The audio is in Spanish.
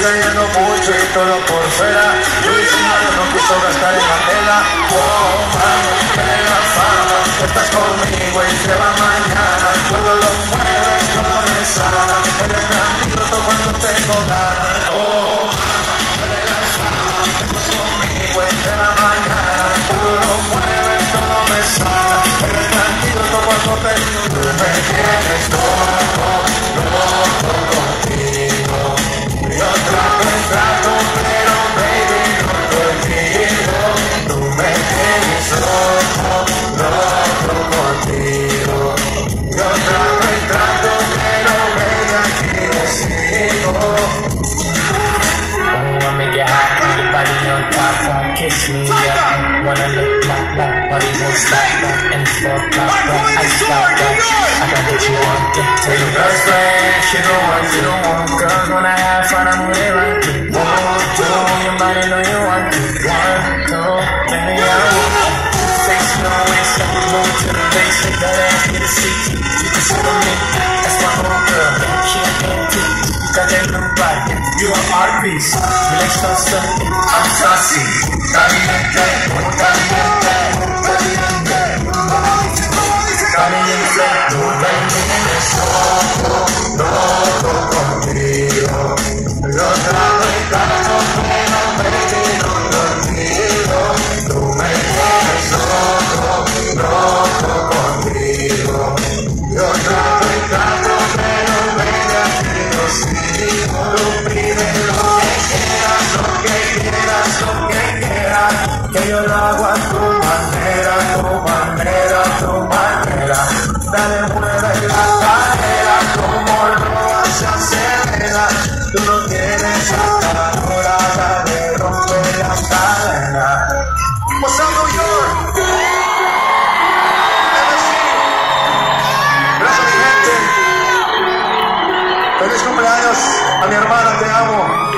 Engañando mucho y todo por fuera. Yo diciendo no quiso gastar en la tela. Oh, mami, la fama. Estás conmigo y se va mañana. Todo lo mueves, todo me sana. Eres mi antídoto cuando tengo ganas. Oh, mami, la fama. Estás conmigo y se va mañana. Todo lo mueves, todo me sana. Eres mi antídoto cuando tengo Tú me tienes loco, Wanna look like that, body won't stop and fuck like I stop. I got what you want, get to Your the best friend, she don't want. Girls wanna have fun, I'm with it one, two, your body know you want to one, two, I no it, move to the base, take that ass to the seat. You can sit on me, that's my girl. She a you got that new body, you an art piece. You like so something, I'm saucy. Muy caliente, Que yo lo hago a tu manera, What's up, New York? Gracias, gente. Feliz cumpleaños a mi hermana, te amo.